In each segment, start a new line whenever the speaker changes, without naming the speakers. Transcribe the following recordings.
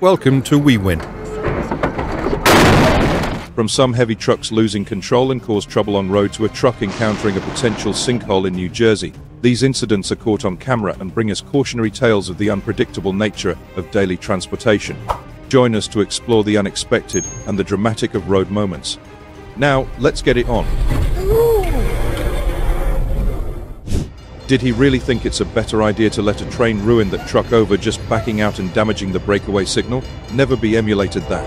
Welcome to We Win.
From some heavy trucks losing control and cause trouble on road to a truck encountering a potential sinkhole in New Jersey, these incidents are caught on camera and bring us cautionary tales of the unpredictable nature of daily transportation. Join us to explore the unexpected and the dramatic of road moments. Now, let's get it on. Did he really think it's a better idea to let a train ruin that truck over just backing out and damaging the breakaway signal? Never be emulated that.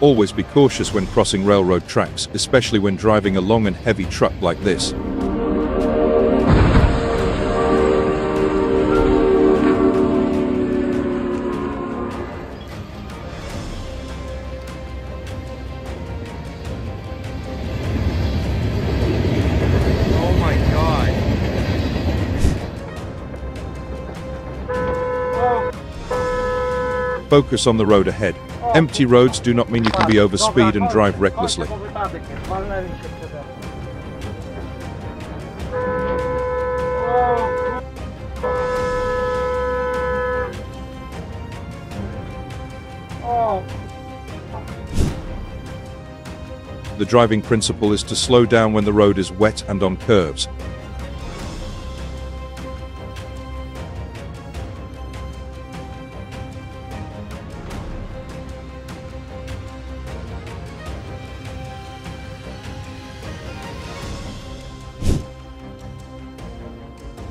Always be cautious when crossing railroad tracks, especially when driving a long and heavy truck like this. Focus on the road ahead. Empty roads do not mean you can be overspeed and drive recklessly. The driving principle is to slow down when the road is wet and on curves.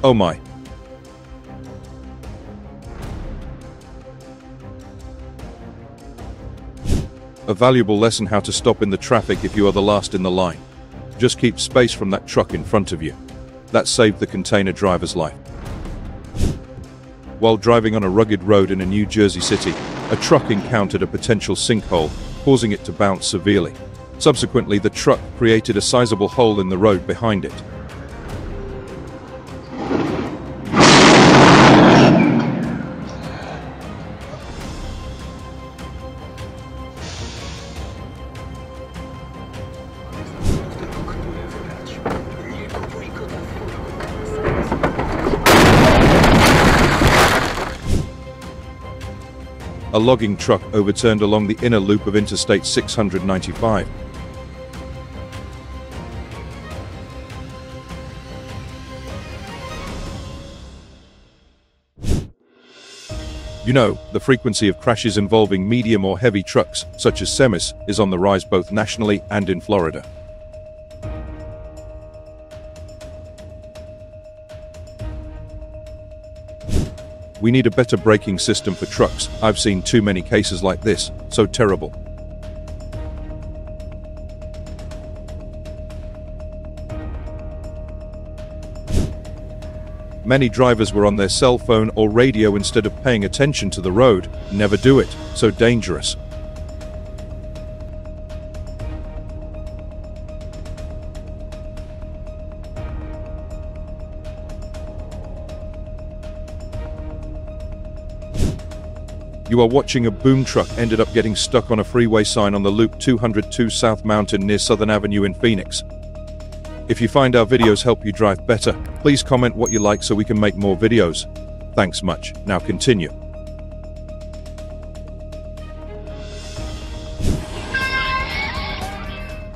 Oh my. A valuable lesson how to stop in the traffic if you are the last in the line. Just keep space from that truck in front of you. That saved the container driver's life. While driving on a rugged road in a New Jersey city, a truck encountered a potential sinkhole, causing it to bounce severely. Subsequently, the truck created a sizable hole in the road behind it. A logging truck overturned along the inner loop of Interstate 695. You know, the frequency of crashes involving medium or heavy trucks, such as semis, is on the rise both nationally and in Florida. We need a better braking system for trucks. I've seen too many cases like this. So terrible. Many drivers were on their cell phone or radio instead of paying attention to the road. Never do it. So dangerous. You are watching a boom truck ended up getting stuck on a freeway sign on the Loop 202 South Mountain near Southern Avenue in Phoenix. If you find our videos help you drive better, please comment what you like so we can make more videos. Thanks much. Now continue.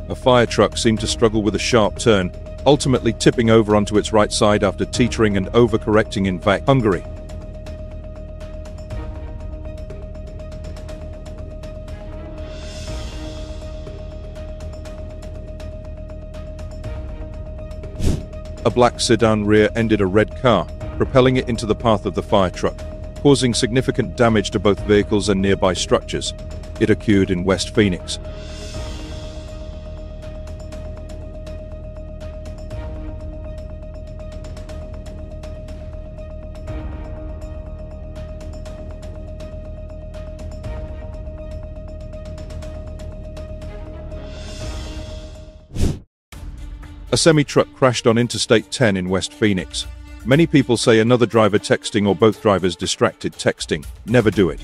A fire truck seemed to struggle with a sharp turn, ultimately tipping over onto its right side after teetering and overcorrecting in Vac, Hungary. A black sedan rear-ended a red car, propelling it into the path of the fire truck, causing significant damage to both vehicles and nearby structures. It occurred in West Phoenix. Semi-truck crashed on Interstate 10 in West Phoenix. Many people say another driver texting or both drivers distracted texting. Never do it.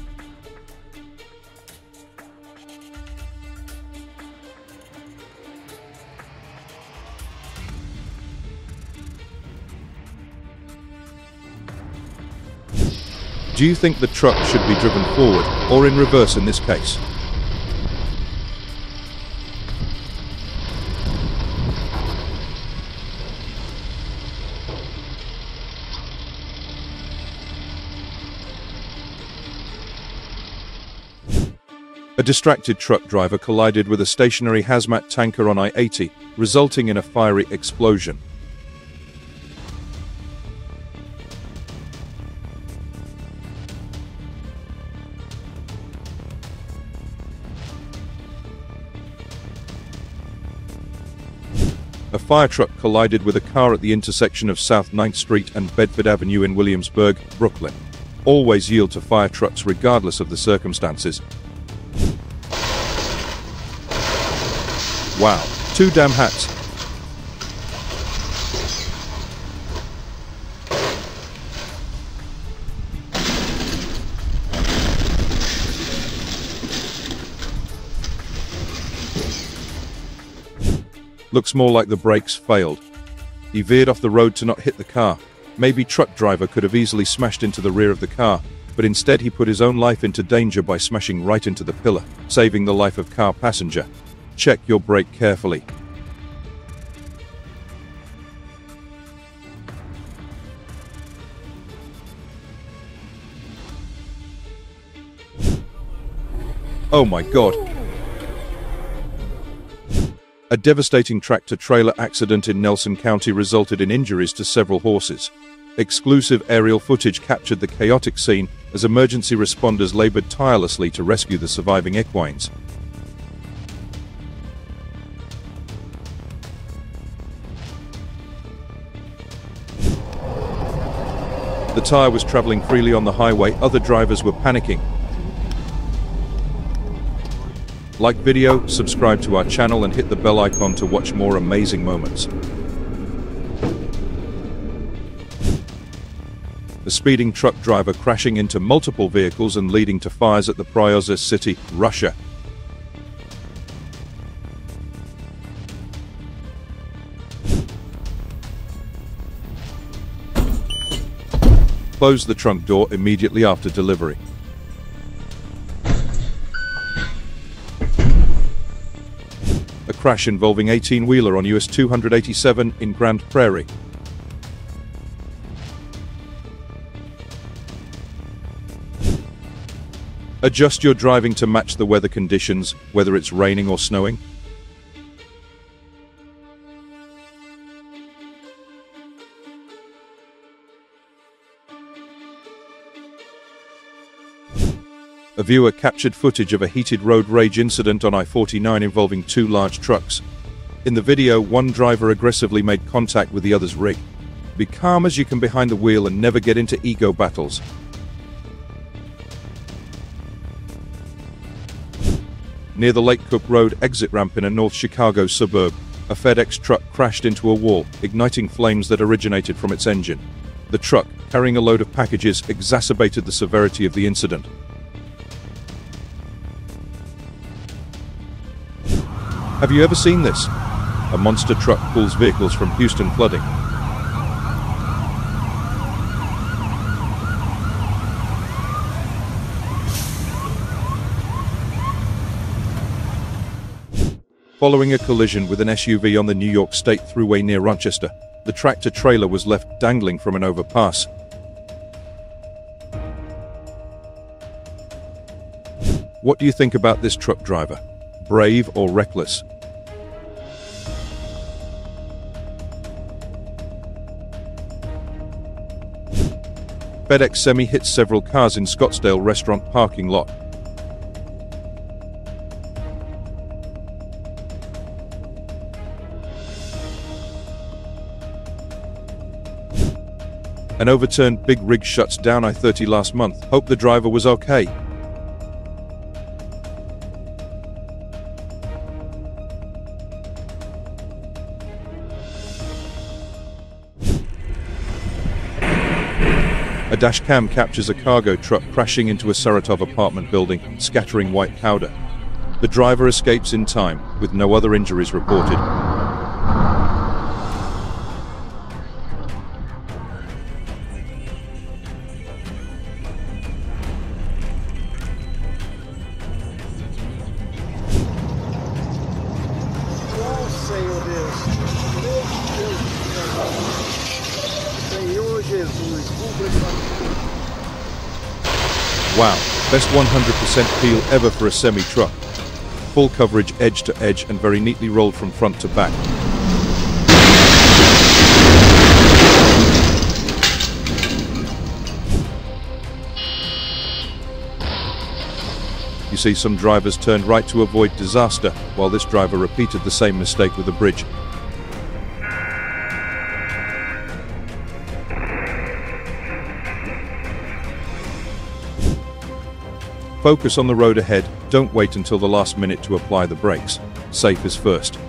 Do you think the truck should be driven forward or in reverse in this case? Distracted truck driver collided with a stationary hazmat tanker on I-80, resulting in a fiery explosion. A fire truck collided with a car at the intersection of South 9th Street and Bedford Avenue in Williamsburg, Brooklyn. Always yield to fire trucks regardless of the circumstances. Wow, two damn hats. Looks more like the brakes failed. He veered off the road to not hit the car. Maybe truck driver could have easily smashed into the rear of the car, but instead he put his own life into danger by smashing right into the pillar, saving the life of car passenger. Check your brake carefully. Oh my god. A devastating tractor-trailer accident in Nelson County resulted in injuries to several horses. Exclusive aerial footage captured the chaotic scene as emergency responders labored tirelessly to rescue the surviving equines. The tire was traveling freely on the highway, other drivers were panicking. Like video, subscribe to our channel and hit the bell icon to watch more amazing moments. A speeding truck driver crashing into multiple vehicles and leading to fires at the Priorzhe city, Russia. Close the trunk door immediately after delivery. A crash involving 18-wheeler on US 287 in Grand Prairie. Adjust your driving to match the weather conditions, whether it's raining or snowing. A viewer captured footage of a heated road rage incident on I-49 involving two large trucks. In the video, one driver aggressively made contact with the other's rig. Be calm as you can behind the wheel and never get into ego battles. Near the Lake Cook Road exit ramp in a North Chicago suburb, a FedEx truck crashed into a wall, igniting flames that originated from its engine. The truck, carrying a load of packages, exacerbated the severity of the incident. Have you ever seen this? A monster truck pulls vehicles from Houston flooding. Following a collision with an SUV on the New York State Thruway near Rochester, the tractor trailer was left dangling from an overpass. What do you think about this truck driver? Brave or reckless. FedEx Semi hit several cars in Scottsdale restaurant parking lot. An overturned big rig shuts down I-30 last month. Hope the driver was okay. Dash cam captures a cargo truck crashing into a Saratov apartment building, scattering white powder. The driver escapes in time, with no other injuries reported. Wow, best 100% peel ever for a semi-truck. Full coverage edge to edge and very neatly rolled from front to back. You see some drivers turned right to avoid disaster, while this driver repeated the same mistake with a bridge. Focus on the road ahead, don't wait until the last minute to apply the brakes. Safe is first.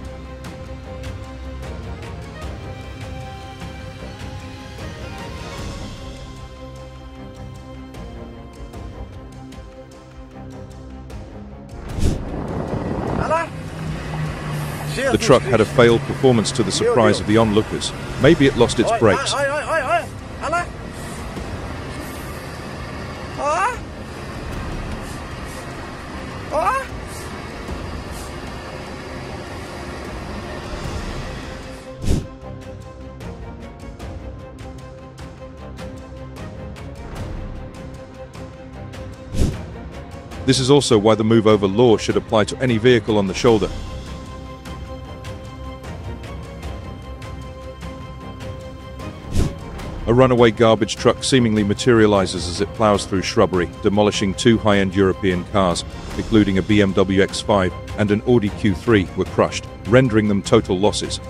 The truck had a failed performance to the surprise of the onlookers. Maybe it lost its brakes. This is also why the move over law should apply to any vehicle on the shoulder. A runaway garbage truck seemingly materializes as it plows through shrubbery, demolishing two high-end European cars, including a BMW X5 and an Audi Q3 were crushed, rendering them total losses.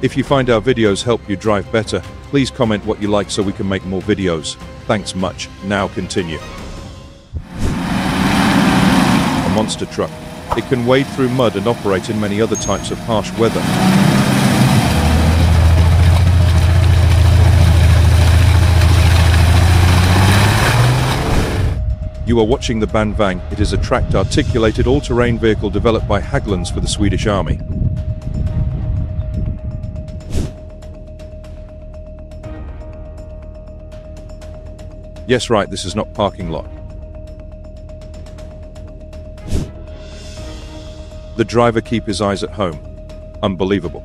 If you find our videos help you drive better, please comment what you like so we can make more videos. Thanks much. Now continue. Monster truck. It can wade through mud and operate in many other types of harsh weather. You are watching the Bandvagn. It is a tracked articulated all-terrain vehicle developed by Hägglunds for the Swedish Army. Yes, right, this is not parking lot. The driver keep his eyes at home. Unbelievable.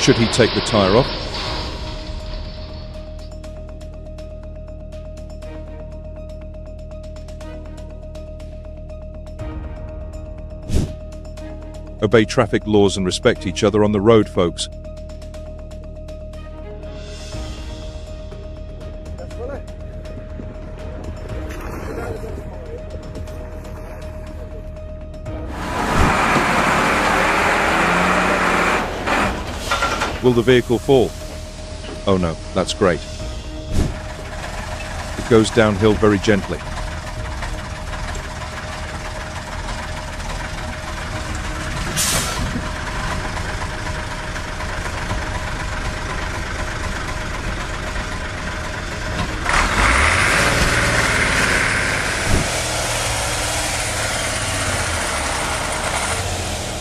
Should he take the tyre off? Obey traffic laws and respect each other on the road, folks. Will the vehicle fall? Oh no, that's great. It goes downhill very gently.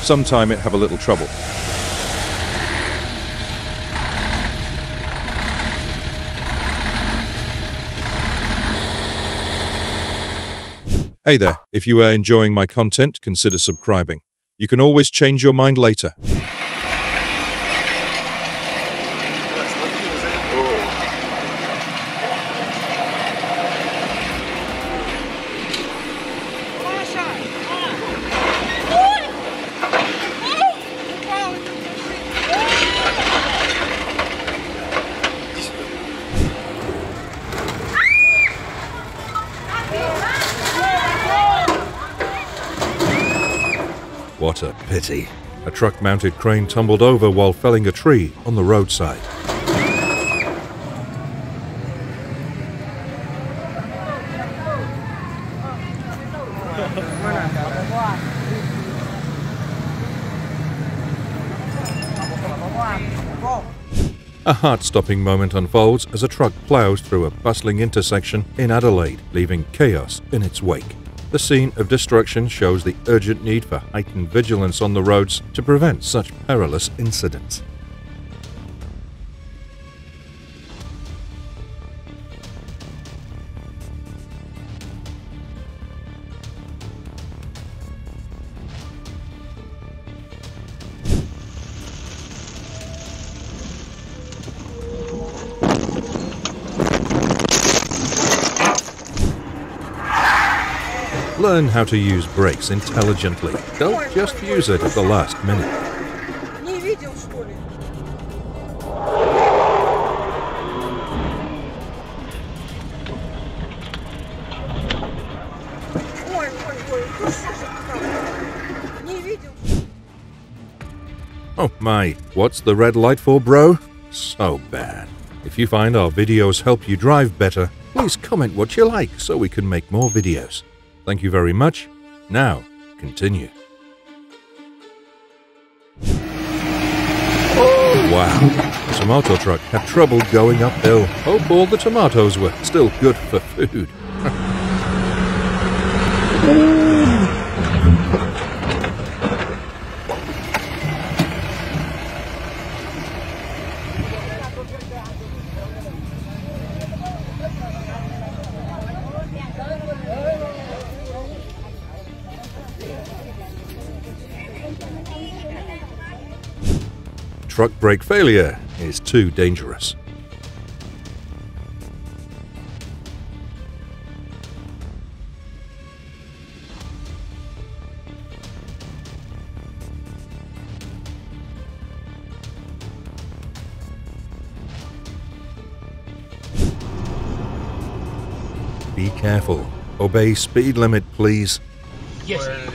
Sometime it have a little trouble. Hey there, if you are enjoying my content, consider subscribing. You can always change your mind later. What a pity. A truck mounted crane tumbled over while felling a tree on the roadside. A heart-stopping moment unfolds as a truck plows through a bustling intersection in Adelaide, leaving chaos in its wake. The scene of destruction shows the urgent need for heightened vigilance on the roads to prevent such perilous incidents.
Learn how to use brakes intelligently. Don't just use it at the last minute. Oh my, what's the red light for, bro? So bad. If you find our videos help you drive better, please comment what you like so we can make more videos. Thank you very much. Now, continue. Oh, Wow, the tomato truck had trouble going uphill. Hope all the tomatoes were still good for food. truck brake failure is too dangerous. Be careful. Obey speed limit, please.
Yes.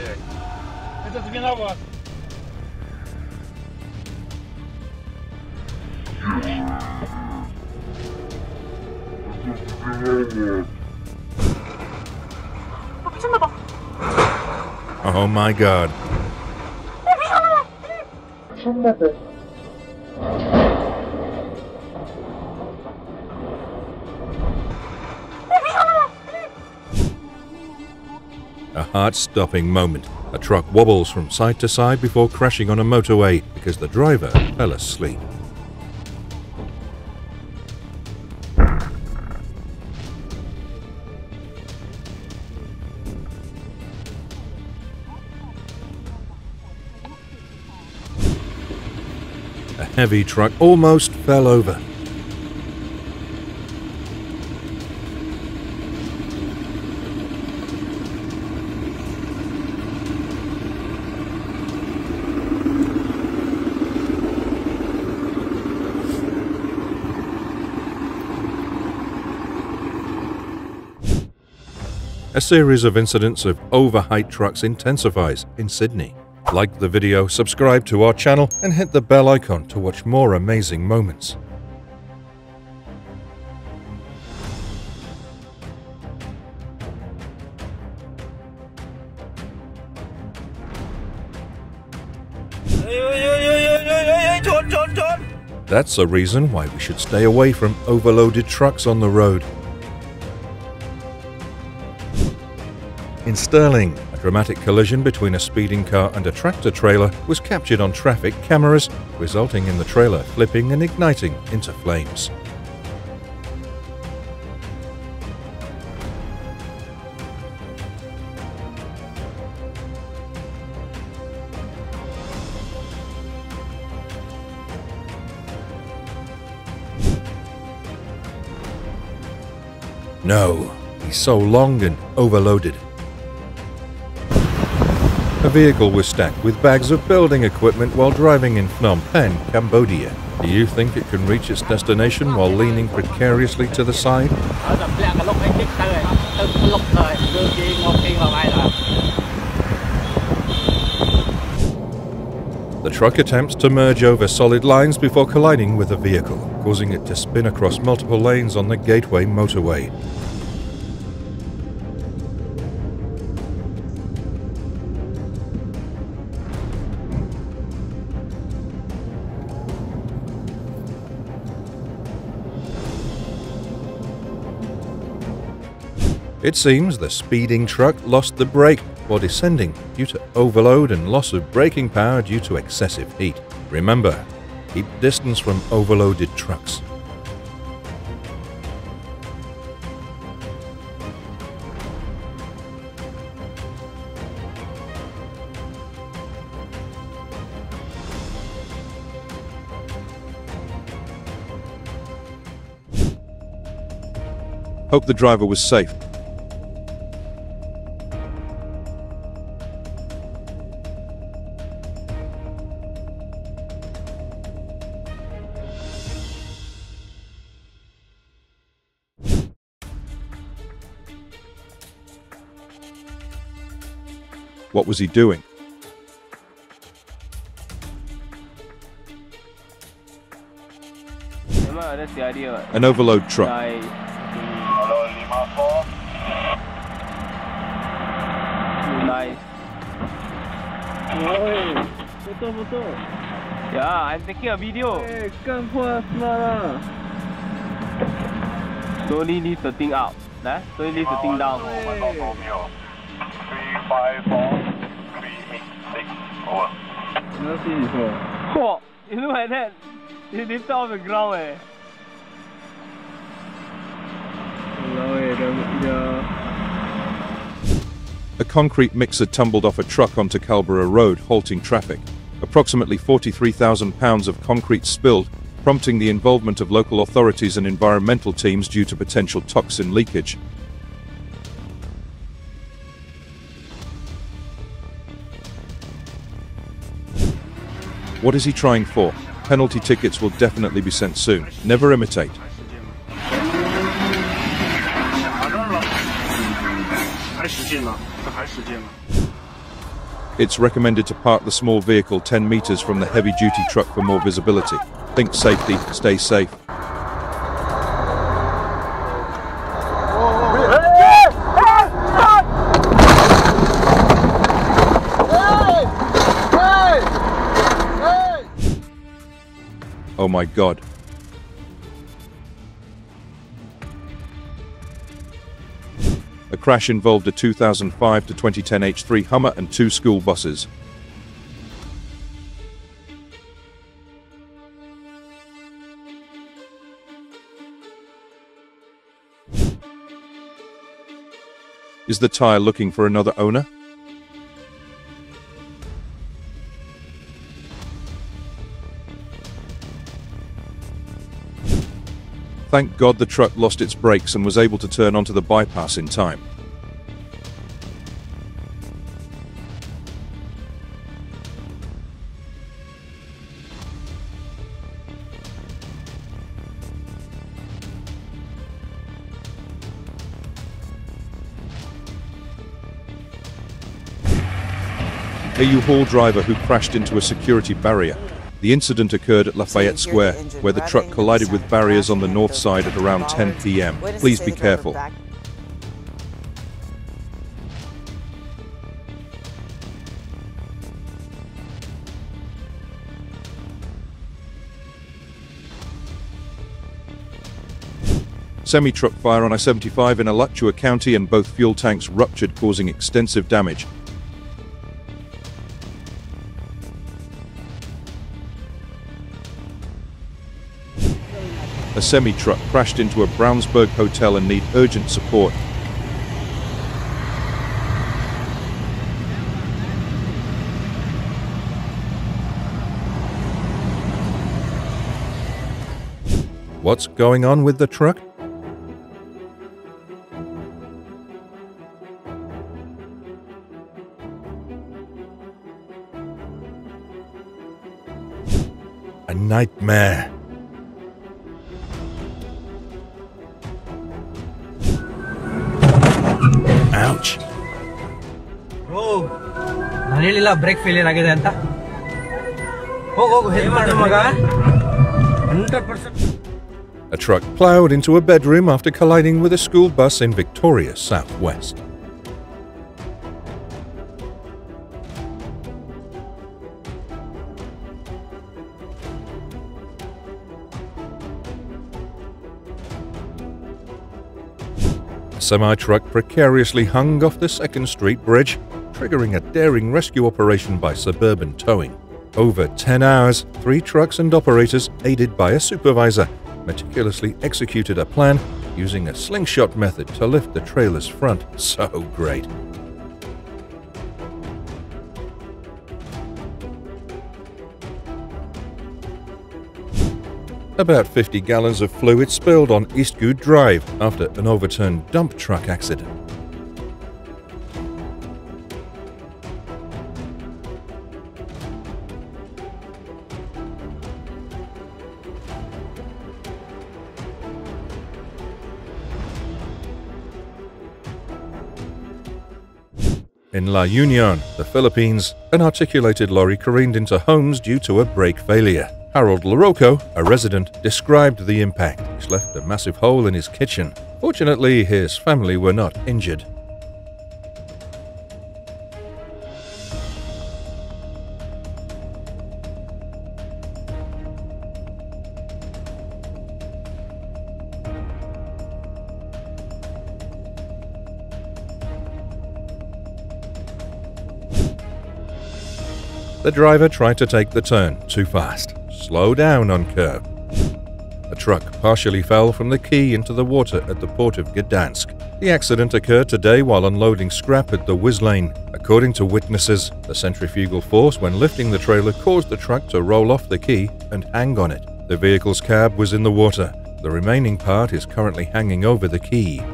Oh my god. A heart stopping moment. A truck wobbles from side to side before crashing on a motorway because the driver fell asleep. A heavy truck almost fell over. A series of incidents of overheight trucks intensifies in Sydney. Like the video, subscribe to our channel, and hit the bell icon to watch more amazing moments. That's a reason why we should stay away from overloaded trucks on the road. In Stirling, a dramatic collision between a speeding car and a tractor trailer was captured on traffic cameras, resulting in the trailer flipping and igniting into flames. No, he's so long and overloaded. A vehicle was stacked with bags of building equipment while driving in Phnom Penh, Cambodia. Do you think it can reach its destination while leaning precariously to the side? The truck attempts to merge over solid lines before colliding with a vehicle, causing it to spin across multiple lanes on the Gateway motorway. It seems the speeding truck lost the brake while descending due to overload and loss of braking power due to excessive heat. Remember, keep distance from overloaded trucks.
Hope the driver was safe.
Was he doing?
Memang ada siap dia Mat.
An overload truck.
Naik Nice
Betul betul.
Yeah, I'm taking a video
kan puas lah.
Slowly lift the thing up Nah, slowly lift the thing down
Never see before.
You look that off the ground eh
A concrete mixer tumbled off a truck onto Calborough Road, halting traffic. Approximately 43,000 pounds of concrete spilled, prompting the involvement of local authorities and environmental teams due to potential toxin leakage. What is he trying for? Penalty tickets will definitely be sent soon. Never imitate. It's recommended to park the small vehicle 10 meters from the heavy-duty truck for more visibility. Think safety, stay safe. Oh my god. A crash involved a 2005 to 2010 H3 Hummer and two school buses. Is the tyre looking for another owner? Thank God the truck lost its brakes and was able to turn onto the bypass in time. A U-Haul driver who crashed into a security barrier. The incident occurred at Lafayette Square, where the truck collided with barriers on the north side at around 10 p.m. Please be careful. Semi-truck fire on I-75 in Alachua County and both fuel tanks ruptured causing extensive damage. A semi-truck crashed into a Brownsburg hotel and need urgent support. What's going on with the truck? A nightmare.
ನಾನು ಹೇಳಿಲ್ಲ break failure ಆಗಿದೆ ಅಂತ ಹೋಗ್ ಹೋಗು help ಮಾಡು ಮಗ hundred percent
A truck ploughed into a bedroom after colliding with a school bus in Victoria, southwest. A semi truck precariously hung off the 2nd Street Bridge, triggering a daring rescue operation by Suburban Towing. Over 10 hours, three trucks and operators, aided by a supervisor, meticulously executed a plan using a slingshot method to lift the trailer's front. So great. About 50 gallons of fluid spilled on Eastgood Drive after an overturned dump truck accident.
In La Union, the Philippines, an articulated lorry careened into homes due to a brake failure. Harold LaRocco, a resident, described the impact, which left a massive hole in his kitchen. Fortunately, his family were not injured. Driver tried to take the turn too fast. Slow down on curve. A truck partially fell from the quay into the water at the port of Gdansk. The accident occurred today while unloading scrap at the Whiz Lane. According to witnesses, the centrifugal force when lifting the trailer caused the truck to roll off the quay and hang on it. The vehicle's cab was in the water. The remaining part is currently hanging over the quay.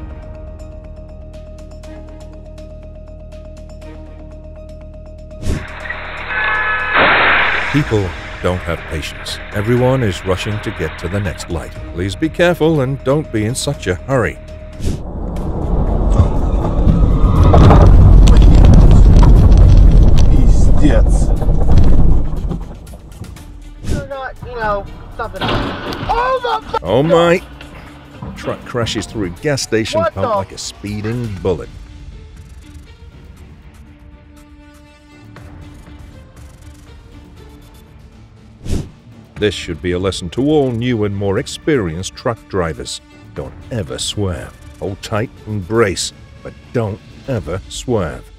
People don't have patience. Everyone is rushing to get to the next light. Please be careful and don't be in such a hurry.
Пиздец.
You're not, you know, something else. Oh my
Oh my! Truck crashes through a gas station
What
pump
the-
like a speeding bullet. This should be a lesson to all new and more experienced truck drivers. Don't ever swerve. Hold tight and brace, but don't ever swerve.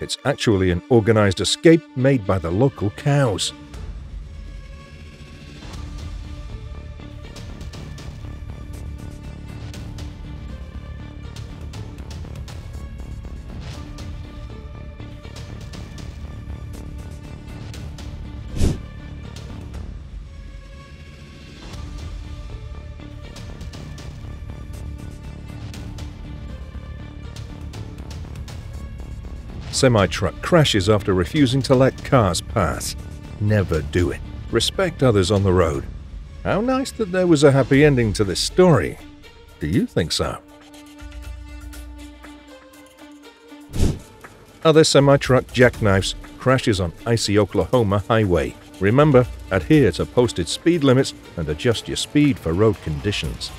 It's actually an organized escape made by the local cows. Semi truck crashes after refusing to let cars pass. Never do it. Respect others on the road. How nice that there was a happy ending to this story. Do you think so? Other semi truck jackknives crashes on icy Oklahoma highway. Remember, adhere to posted speed limits and adjust your speed for road conditions.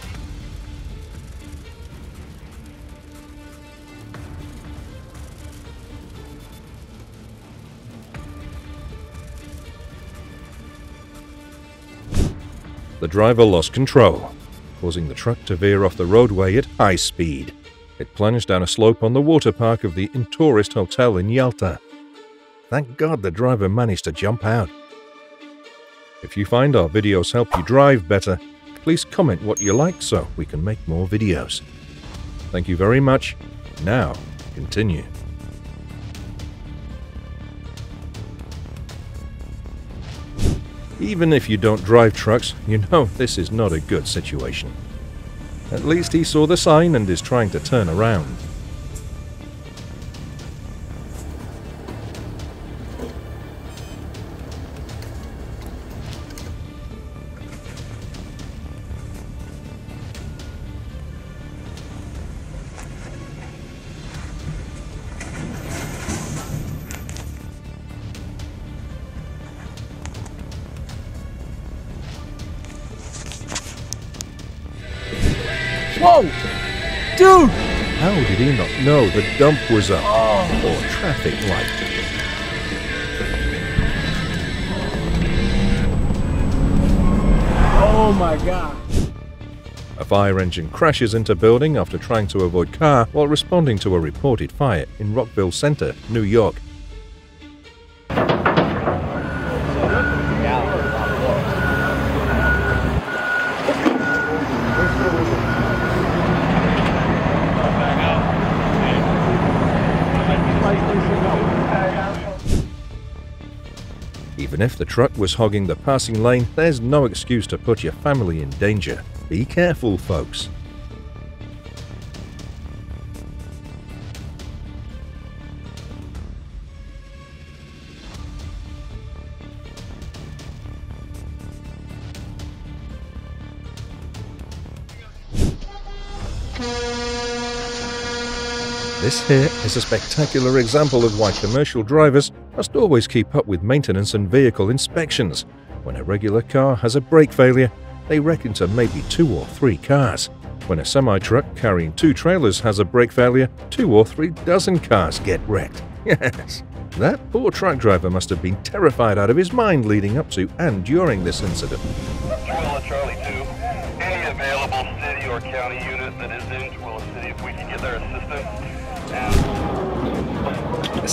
Driver lost control, causing the truck to veer off the roadway at high speed. It plunged down a slope on the water park of the Intourist Hotel in Yalta. Thank God the driver managed to jump out. If you find our videos help you drive better, please comment what you like so we can make more videos. Thank you very much. Now, continue. Even if you don't drive trucks, you know this is not a good situation. At least he saw the sign and is trying to turn around. Did he not know the dump was up? Or traffic light?
Oh my god.
A fire engine crashes into building after trying to avoid car while responding to a reported fire in Rockville Centre, New York. if the truck was hogging the passing lane, there's no excuse to put your family in danger. Be careful, folks. This here is a spectacular example of why commercial drivers must always keep up with maintenance and vehicle inspections. When a regular car has a brake failure, they reckon to maybe two or three cars. When a semi-truck carrying two trailers has a brake failure, two or three dozen cars get wrecked. Yes, that poor truck driver must have been terrified out of his mind leading up to and during this incident.
Charlie 2, any available city or county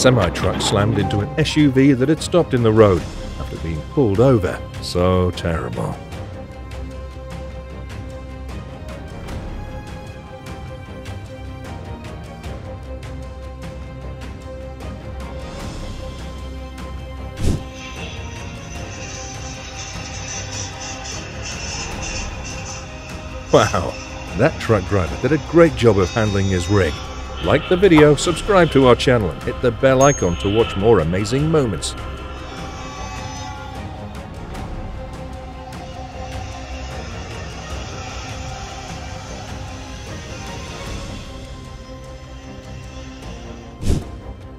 And
A semi-truck slammed into an SUV that had stopped in the road after being pulled over. So terrible. Wow, that truck driver did a great job of handling his rig. Like the video, subscribe to our channel and hit the bell icon to watch more amazing moments.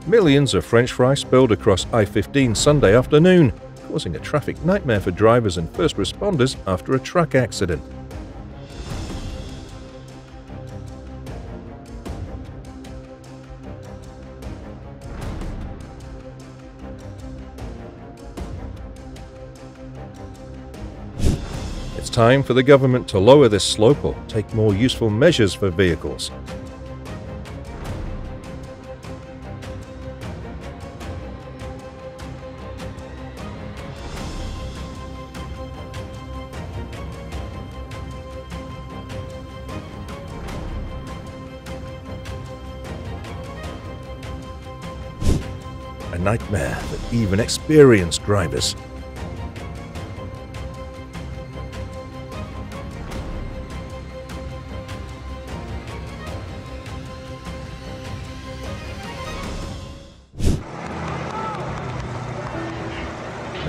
Millions of french fries spilled across I-15 Sunday afternoon, causing a traffic nightmare for drivers and first responders after a truck accident. Time for the government to lower this slope or take more useful measures for vehicles. A nightmare that even experienced drivers.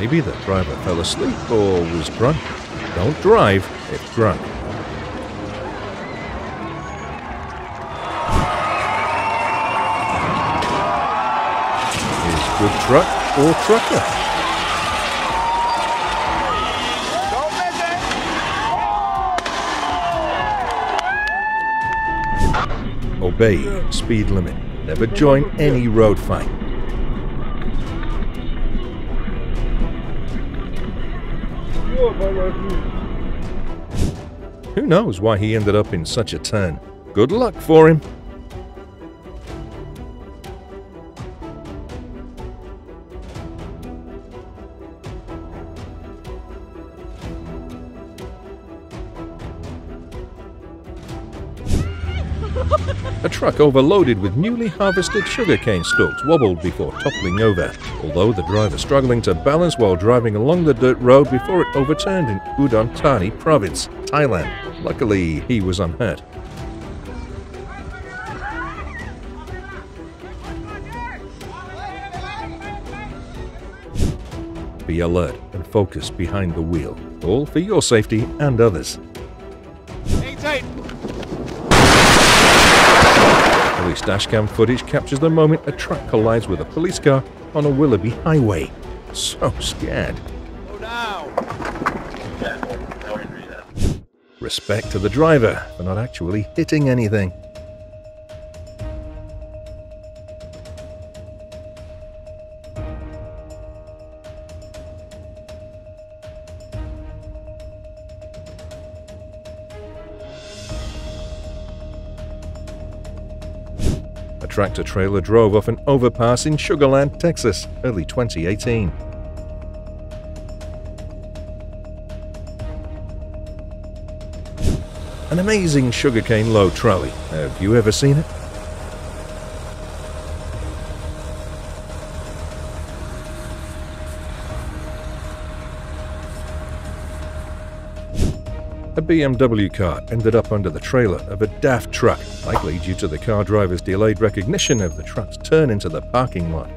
Maybe the driver fell asleep or was drunk. Don't drive if drunk. Is good truck or trucker? Obey speed limit. Never join any road fight. Knows why he ended up in such a turn? Good luck for him. A truck overloaded with newly harvested sugarcane stalks wobbled before toppling over, although the driver struggling to balance while driving along the dirt road before it overturned in Udon Thani province, Thailand. Luckily, he was unhurt. Be alert and focus behind the wheel, all for your safety and others. Police dashcam footage captures the moment a truck collides with a police car on a Willoughby highway. So scared. Respect to the driver for not actually hitting anything. A tractor trailer drove off an overpass in Sugar Land, Texas, early 2018. An amazing sugarcane low trolley. Have you ever seen it? A BMW car ended up under the trailer of a DAF truck, likely due to the car driver's delayed recognition of the truck's turn into the parking lot.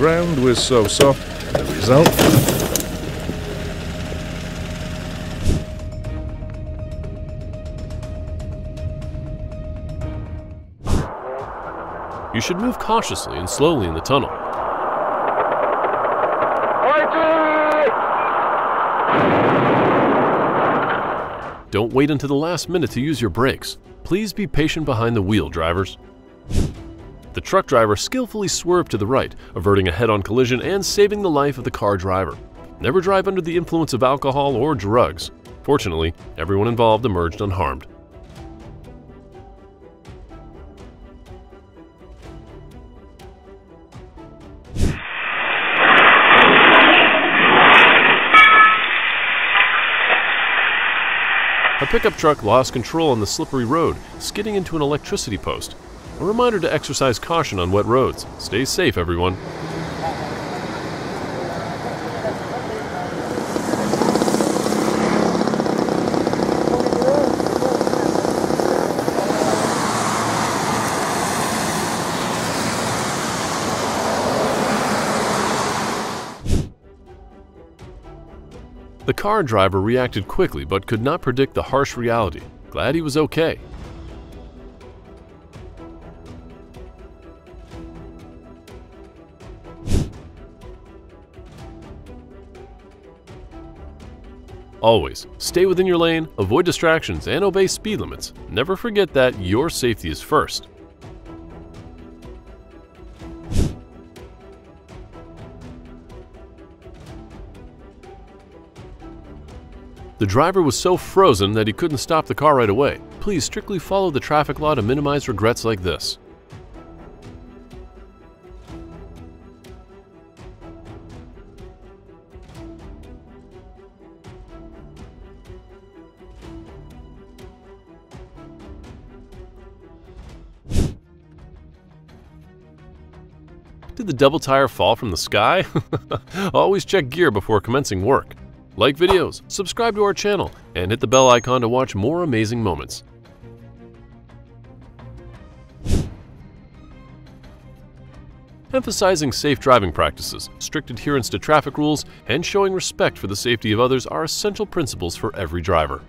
Ground was so soft, the result
You should move cautiously and slowly in the tunnel. Don't wait until the last minute to use your brakes. Please be patient behind the wheel, drivers. The truck driver skillfully swerved to the right, averting a head-on collision and saving the life of the car driver. Never drive under the influence of alcohol or drugs. Fortunately, everyone involved emerged unharmed. A pickup truck lost control on the slippery road, skidding into an electricity post. A reminder to exercise caution on wet roads. Stay safe, everyone. The car driver reacted quickly but could not predict the harsh reality. Glad he was okay. Always, stay within your lane, avoid distractions, and obey speed limits. Never forget that your safety is first. The driver was so frozen that he couldn't stop the car right away. Please strictly follow the traffic law to minimize regrets like this. Did the double tire fall from the sky? Always check gear before commencing work. Like videos, subscribe to our channel, and hit the bell icon to watch more amazing moments. Emphasizing safe driving practices, strict adherence to traffic rules, and showing respect for the safety of others are essential principles for every driver.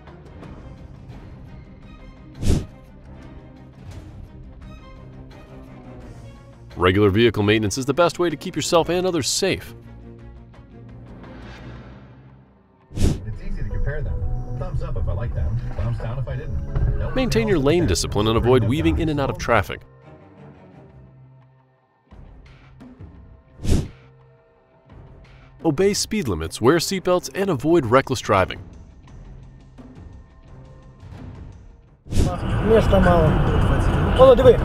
Regular vehicle maintenance is the best way to keep yourself and others safe.
It's easy to compare them. Thumbs up if I like them, thumbs down if I didn't. No
Maintain your lane discipline and avoid weaving in and out of traffic. Obey speed limits, wear seatbelts, and avoid reckless driving.
Места мало. О, диви.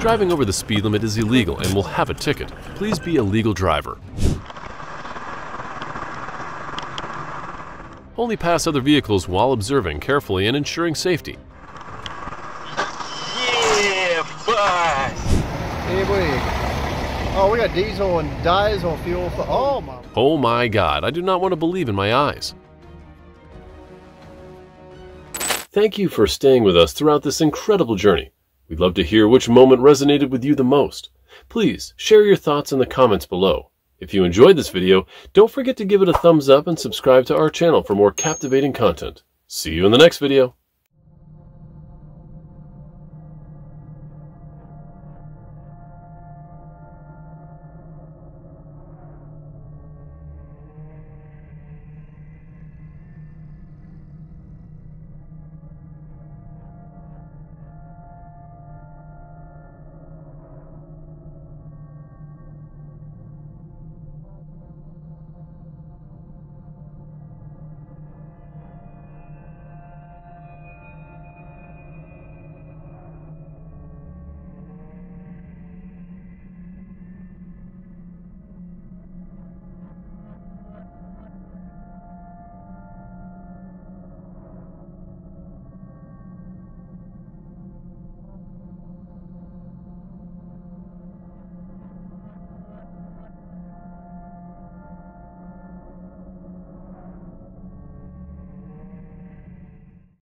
Driving over the speed limit is illegal and will have a ticket. Please be a legal driver. Only pass other vehicles while observing carefully and ensuring safety.
Yeah, bye.
Hey, boy. Oh, we got diesel and diesel fuel for. Oh my.
Oh my god, I do not want to believe in my eyes. Thank you for staying with us throughout this incredible journey. We'd love to hear which moment resonated with you the most. Please share your thoughts in the comments below. If you enjoyed this video, don't forget to give it a thumbs up and subscribe to our channel for more captivating content. See you in the next video.